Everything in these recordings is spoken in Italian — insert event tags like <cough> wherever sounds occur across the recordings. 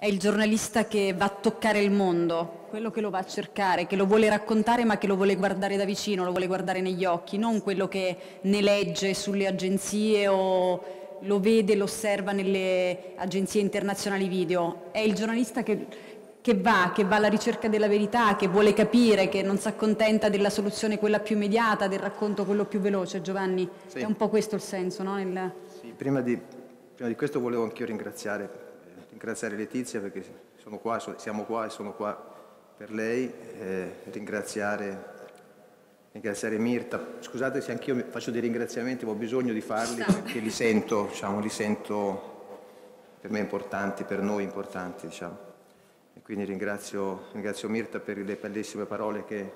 È il giornalista che va a toccare il mondo, quello che lo va a cercare, che lo vuole raccontare ma che lo vuole guardare da vicino, lo vuole guardare negli occhi, non quello che ne legge sulle agenzie o lo vede, lo osserva nelle agenzie internazionali video. È il giornalista che, che va, che va alla ricerca della verità, che vuole capire, che non si accontenta della soluzione quella più immediata, del racconto quello più veloce. Giovanni, sì. è un po' questo il senso, no? Nel... Sì, prima di, prima di questo volevo anch'io ringraziare ringraziare Letizia perché sono qua, siamo qua e sono qua per lei, eh, ringraziare, ringraziare, Mirta. Scusate se anch'io faccio dei ringraziamenti, ma ho bisogno di farli perché li sento, diciamo, li sento per me importanti, per noi importanti. Diciamo. E quindi ringrazio, ringrazio, Mirta per le bellissime parole che,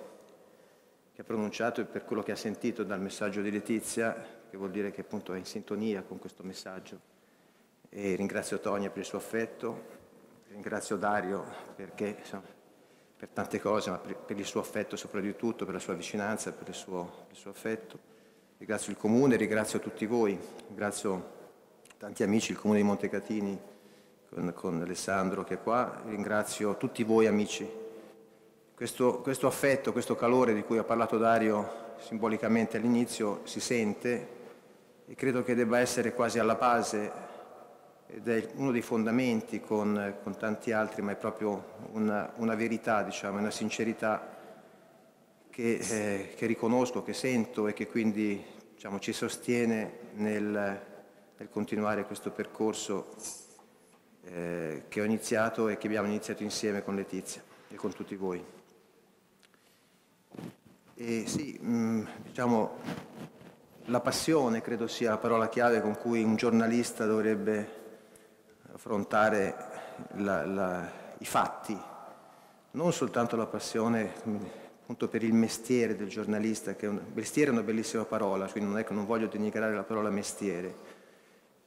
che ha pronunciato e per quello che ha sentito dal messaggio di Letizia, che vuol dire che appunto è in sintonia con questo messaggio. E ringrazio Tonia per il suo affetto, ringrazio Dario perché, insomma, per tante cose, ma per, per, il suo affetto soprattutto, per la sua vicinanza, per il suo, il suo affetto. Ringrazio il Comune, ringrazio tutti voi, ringrazio tanti amici, il Comune di Montecatini con, con Alessandro che è qua, ringrazio tutti voi amici. Questo, questo affetto, questo calore di cui ha parlato Dario simbolicamente all'inizio si sente e credo che debba essere quasi alla base ed è uno dei fondamenti con, con tanti altri, ma è proprio una, una verità, diciamo, una sincerità che, eh, che, riconosco, che sento e che quindi diciamo, ci sostiene nel, nel, continuare questo percorso eh, che ho iniziato e che abbiamo iniziato insieme con Letizia e con tutti voi. E sì, mh, mm, diciamo, la passione credo sia la parola chiave con cui un giornalista dovrebbe affrontare la, la, i fatti, non soltanto la passione appunto, per il mestiere del giornalista, che è un, mestiere è una bellissima parola, quindi non è che non voglio denigrare la parola mestiere,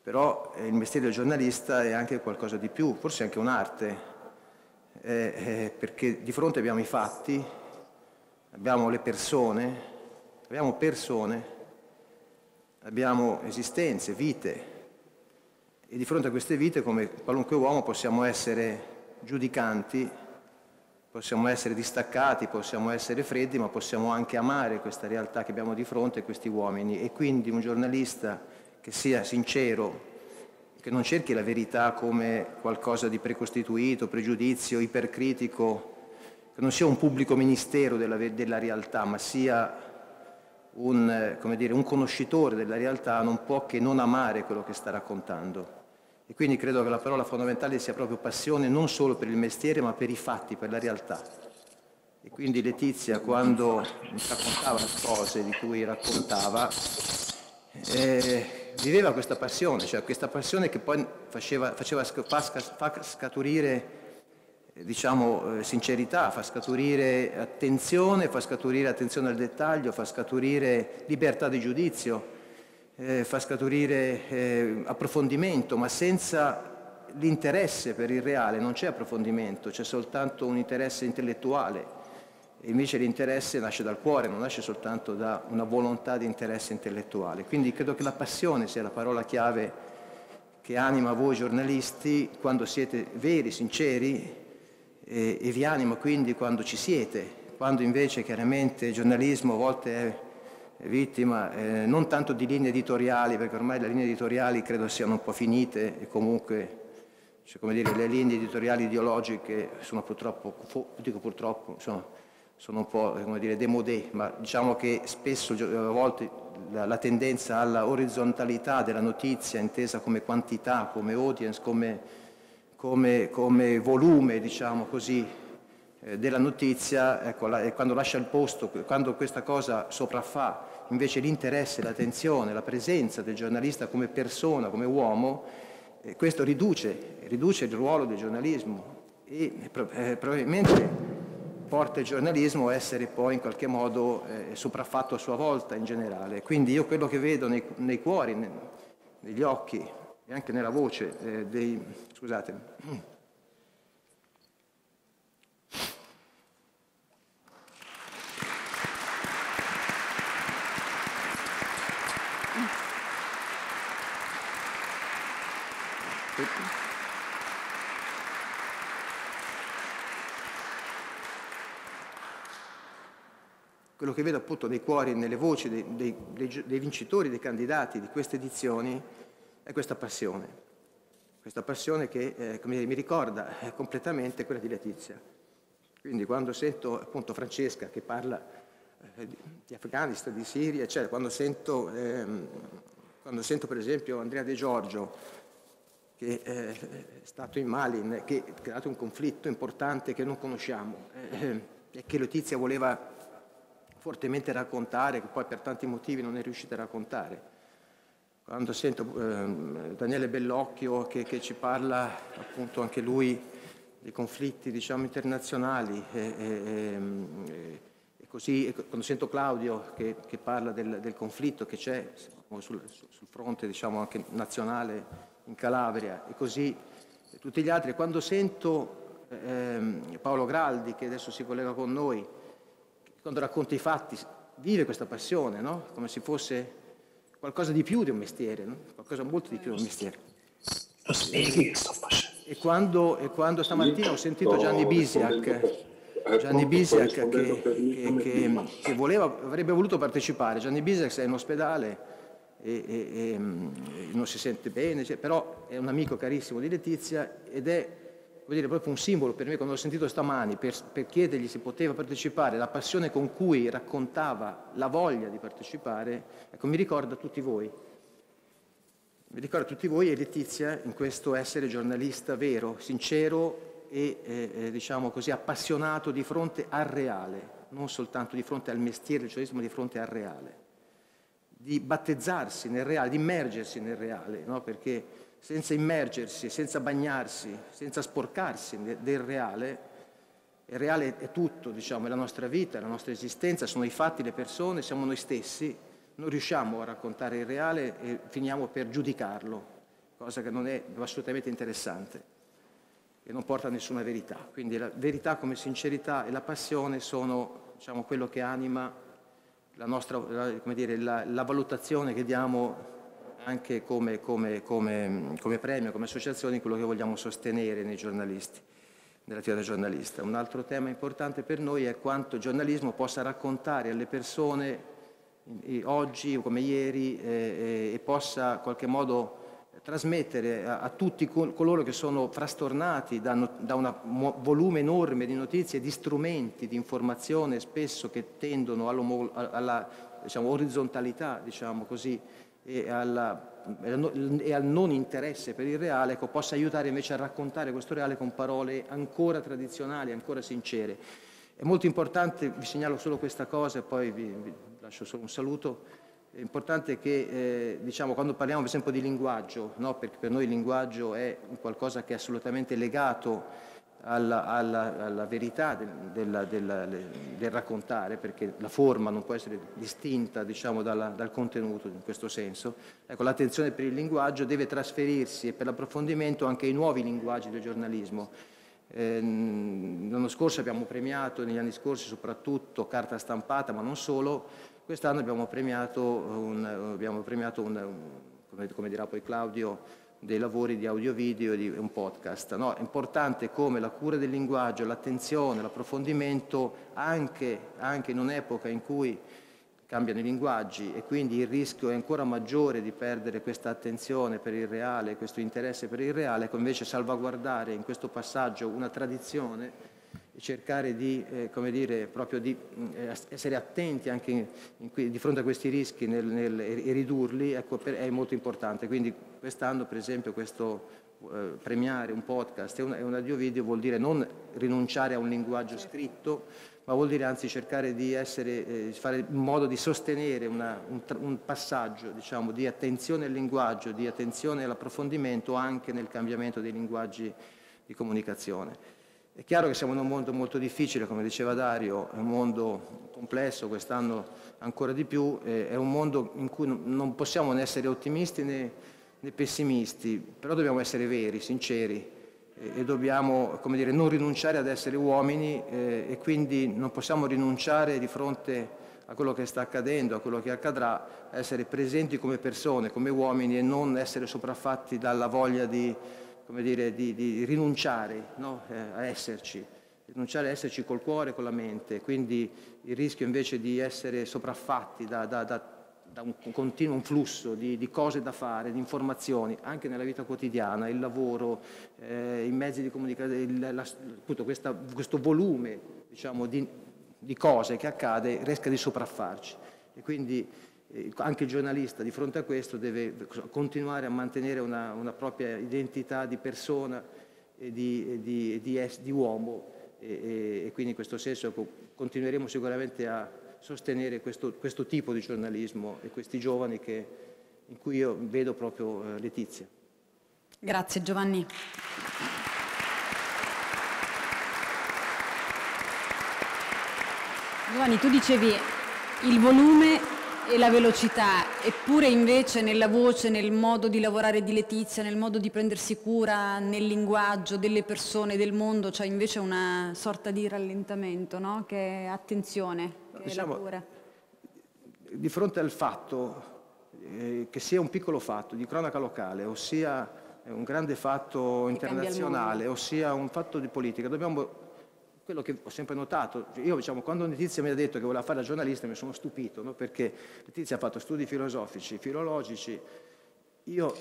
però eh, il mestiere del giornalista è anche qualcosa di più, forse anche un'arte, eh, eh, perché di fronte abbiamo i fatti, abbiamo le persone, abbiamo persone, abbiamo esistenze, vite, e di fronte a queste vite, come qualunque uomo, possiamo essere giudicanti, possiamo essere distaccati, possiamo essere freddi, ma possiamo anche amare questa realtà che abbiamo di fronte, questi uomini. E quindi un giornalista che sia sincero, che non cerchi la verità come qualcosa di precostituito, pregiudizio, ipercritico, che non sia un pubblico ministero della, della realtà, ma sia un, dire, un conoscitore della realtà non può che non amare quello che sta raccontando. E quindi credo che la parola fondamentale sia proprio passione non solo per il mestiere ma per i fatti, per la realtà. E quindi Letizia quando raccontava le cose di cui raccontava, eh, viveva questa passione, cioè questa passione che poi faceva, faceva fa scaturire diciamo, eh, sincerità, fa scaturire attenzione, fa scaturire attenzione al dettaglio, fa scaturire libertà di giudizio, eh, fa scaturire eh, approfondimento, ma senza l'interesse per il reale non c'è approfondimento, c'è soltanto un interesse intellettuale. Invece l'interesse nasce dal cuore, non nasce soltanto da una volontà di interesse intellettuale. Quindi credo che la passione sia la parola chiave che anima voi giornalisti quando siete veri, sinceri e, e vi anima quindi quando ci siete, quando invece chiaramente il giornalismo a volte è vittima eh, non tanto di linee editoriali, perché ormai le linee editoriali credo siano un po' finite e comunque cioè, come dire, le linee editoriali ideologiche sono purtroppo, dico purtroppo, sono, sono un po' come dire, demodé, ma diciamo che spesso a volte la, la tendenza alla orizzontalità della notizia intesa come quantità, come audience, come, come, come volume, diciamo così, eh, della notizia, ecco, la, quando lascia il posto, quando questa cosa sopraffà invece l'interesse, l'attenzione, la presenza del giornalista come persona, come uomo, eh, questo riduce, riduce, il ruolo del giornalismo e eh, probabilmente porta il giornalismo a essere poi in qualche modo eh, sopraffatto a sua volta in generale. Quindi io quello che vedo nei, nei cuori, nei, negli occhi e anche nella voce eh, dei... Scusate. <clears throat> quello che vedo appunto nei cuori nelle voci dei, dei, dei, vincitori, dei candidati di queste edizioni, è questa passione. Questa passione che eh, mi ricorda eh, completamente quella di Letizia. Quindi quando sento appunto Francesca che parla eh, di, Afghanistan, di Siria, eccetera, quando sento, ehm, quando sento per esempio Andrea De Giorgio che eh, è stato in Mali, che ha creato un conflitto importante che non conosciamo eh, e che Letizia voleva fortemente raccontare, che poi per tanti motivi non è riuscita a raccontare. Quando sento eh, Daniele Bellocchio che, che, ci parla appunto anche lui dei conflitti diciamo, internazionali e, e, e, così quando sento Claudio che, che parla del, del, conflitto che c'è sul, sul, fronte diciamo, anche nazionale in Calabria e così tutti gli altri, quando sento eh, Paolo Graldi che adesso si collega con noi quando racconta i fatti, vive questa passione, no? come se fosse qualcosa di più di un mestiere, no? qualcosa molto di più di un mestiere. E quando, e quando stamattina ho sentito Gianni Bisiak, Gianni Bisiak che, che, che, che voleva, avrebbe voluto partecipare, Gianni Bisiak è in ospedale e, e, e non si sente bene, cioè, però è un amico carissimo di Letizia ed è vuol dire, proprio un simbolo per me quando ho sentito stamani per, per chiedergli se poteva partecipare, la passione con cui raccontava la voglia di partecipare, ecco, mi ricorda tutti voi. Mi ricorda tutti voi e Letizia in questo essere giornalista vero, sincero e eh, eh, diciamo così appassionato di fronte al reale, non soltanto di fronte al mestiere del giornalismo, ma di fronte al reale. Di battezzarsi nel reale, di immergersi nel reale, no? perché senza immergersi, senza bagnarsi, senza sporcarsi del reale, il reale è tutto, diciamo, è la nostra vita, è la nostra esistenza, sono i fatti, le persone, siamo noi stessi, non riusciamo a raccontare il reale e finiamo per giudicarlo, cosa che non è assolutamente interessante e non porta a nessuna verità. Quindi la verità come sincerità e la passione sono diciamo, quello che anima la, nostra, la, dire, la, la valutazione che diamo anche come, come, come, come premio, come associazione, quello che vogliamo sostenere nei giornalisti, nell'attività giornalista. Un altro tema importante per noi è quanto il giornalismo possa raccontare alle persone oggi come ieri eh, e possa in qualche modo trasmettere a, a tutti coloro che sono frastornati da, da un volume enorme di notizie, di strumenti di informazione spesso che tendono alla diciamo, orizzontalità, diciamo così, e, alla, e, al non interesse per il reale, ecco, possa aiutare invece a raccontare questo reale con parole ancora tradizionali, ancora sincere. È molto importante, vi segnalo solo questa cosa e poi vi, vi lascio solo un saluto, è importante che eh, diciamo, quando parliamo per esempio di linguaggio, no? perché per noi il linguaggio è qualcosa che è assolutamente legato alla, alla, alla verità del, del, del, del, raccontare, perché la forma non può essere distinta diciamo, dalla, dal contenuto in questo senso. Ecco, l'attenzione per il linguaggio deve trasferirsi e per l'approfondimento anche ai nuovi linguaggi del giornalismo. Eh, l'anno scorso abbiamo premiato, negli anni scorsi soprattutto, carta stampata, ma non solo, quest'anno abbiamo premiato, un, abbiamo premiato un, come, come dirà poi Claudio, dei lavori di audio-video e di un podcast. No? È importante come la cura del linguaggio, l'attenzione, l'approfondimento, anche, anche in un'epoca in cui cambiano i linguaggi e quindi il rischio è ancora maggiore di perdere questa attenzione per il reale, questo interesse per il reale, come invece salvaguardare in questo passaggio una tradizione cercare di, eh, come dire, proprio di eh, essere attenti anche in, in, di fronte a questi rischi nel, nel, e ridurli ecco, per, è molto importante. Quindi quest'anno per esempio questo eh, premiare un podcast e un, un audio video vuol dire non rinunciare a un linguaggio scritto, ma vuol dire anzi cercare di essere, eh, fare in modo di sostenere una, un, un, passaggio diciamo, di attenzione al linguaggio, di attenzione all'approfondimento anche nel cambiamento dei linguaggi di comunicazione. È chiaro che siamo in un mondo molto difficile, come diceva Dario, è un mondo complesso, quest'anno ancora di più, è un mondo in cui non possiamo né essere ottimisti né, né pessimisti, però dobbiamo essere veri, sinceri e dobbiamo come dire, non rinunciare ad essere uomini eh, e quindi non possiamo rinunciare di fronte a quello che sta accadendo, a quello che accadrà, a essere presenti come persone, come uomini e non essere sopraffatti dalla voglia di come dire, di, di rinunciare no? eh, a esserci. rinunciare a esserci col cuore e con la mente, quindi il rischio invece di essere sopraffatti da, da, da, da un continuo flusso di, di, cose da fare, di informazioni, anche nella vita quotidiana, il lavoro, eh, i mezzi di comunicazione, il, appunto questa, questo volume diciamo, di, di, cose che accade rischia di sopraffarci. E quindi anche il giornalista di fronte a questo deve continuare a mantenere una, una propria identità di persona e di, e di, di uomo e, e, quindi in questo senso continueremo sicuramente a sostenere questo, questo, tipo di giornalismo e questi giovani che, in cui io vedo proprio eh, Letizia. Grazie Giovanni. Giovanni, tu dicevi il volume e la velocità, eppure invece nella voce, nel modo di lavorare di Letizia, nel modo di prendersi cura, nel linguaggio delle persone, del mondo, c'è invece una sorta di rallentamento, no? che è attenzione, che diciamo, è Di fronte al fatto eh, che sia un piccolo fatto di cronaca locale, ossia un grande fatto internazionale, ossia un fatto di politica, dobbiamo quello che ho sempre notato, io diciamo, quando Letizia mi ha detto che voleva fare la giornalista mi sono stupito, no? perché Letizia ha fatto studi filosofici, filologici, io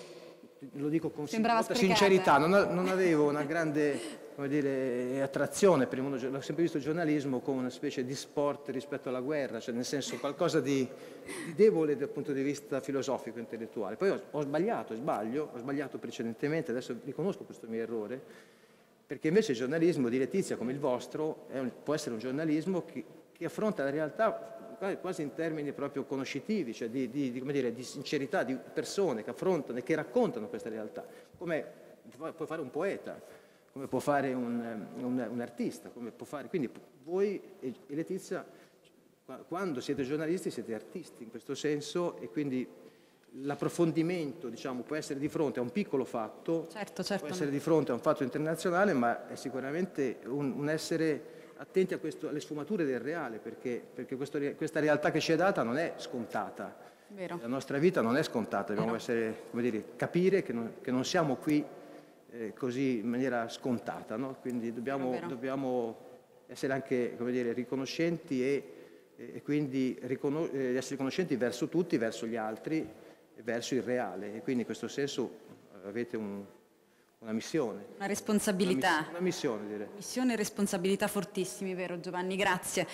lo dico con sincerità, non, non, avevo una grande dire, attrazione per il mondo, ho sempre visto il giornalismo come una specie di sport rispetto alla guerra, cioè nel senso qualcosa di, di debole dal punto di vista filosofico, intellettuale. Poi ho, ho sbagliato, sbaglio, ho sbagliato precedentemente, adesso riconosco questo mio errore, perché invece il giornalismo di Letizia come il vostro un, può essere un giornalismo che, che, affronta la realtà quasi in termini proprio conoscitivi, cioè di, di, di, dire, di, sincerità, di persone che affrontano e che raccontano questa realtà, come può fare un poeta, come può fare un, un, un artista, fare, quindi voi e, e Letizia quando siete giornalisti siete artisti in questo senso e quindi l'approfondimento diciamo, può essere di fronte a un piccolo fatto, certo, certo. può essere di fronte a un fatto internazionale, ma è sicuramente un, un essere attenti questo, alle sfumature del reale, perché, perché questo, questa realtà che ci è data non è scontata. Vero. La nostra vita non è scontata, dobbiamo essere, dire, capire che non, che non, siamo qui eh, così in maniera scontata, no? quindi dobbiamo, dobbiamo, essere anche dire, riconoscenti e, e quindi riconos- eh, essere riconoscenti verso tutti, verso gli altri verso il reale e quindi in questo senso eh, avete un, una missione. Una responsabilità. Una, miss- una missione direi. Missione e responsabilità fortissimi, vero Giovanni? Grazie.